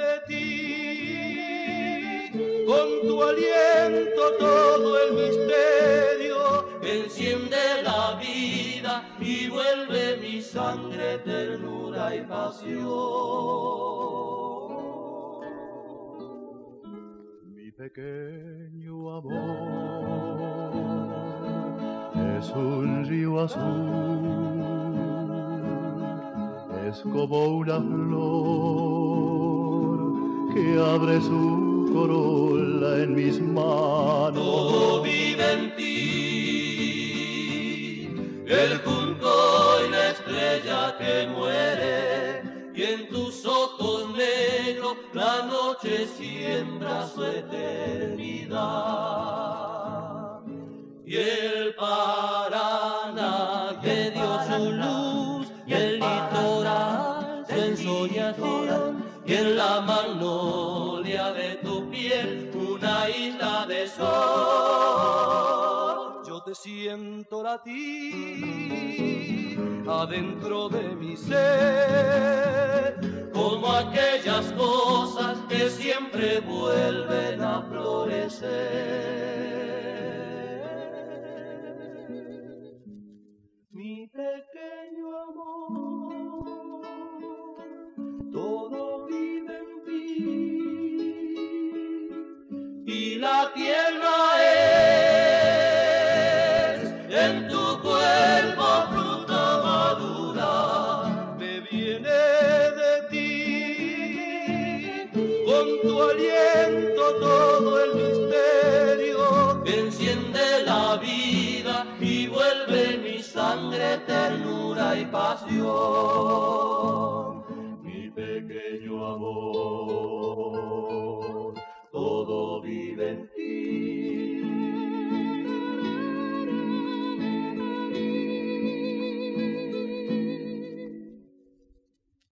de ti. Con tu aliento todo el misterio enciende la vida y vuelve mi sangre ternura y pasión. Mi pequeño amor es un río azul, como una flor que abre su corola en mis manos. todo vive en ti. El junco y la estrella que muere, y en tus ojos negros la noche siembra su eternidad. Y el Paraná que dio su luz, y en la magnolia de tu piel una isla de sol. Yo te siento latir adentro de mi ser, como aquellas cosas que siempre vuelven a florecer. Y la tierra es. En tu cuerpo fruta madura me viene de ti. Con tu aliento todo el misterio que enciende la vida y vuelve mi sangre ternura y pasión vive en ti